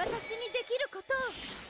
私にできることを。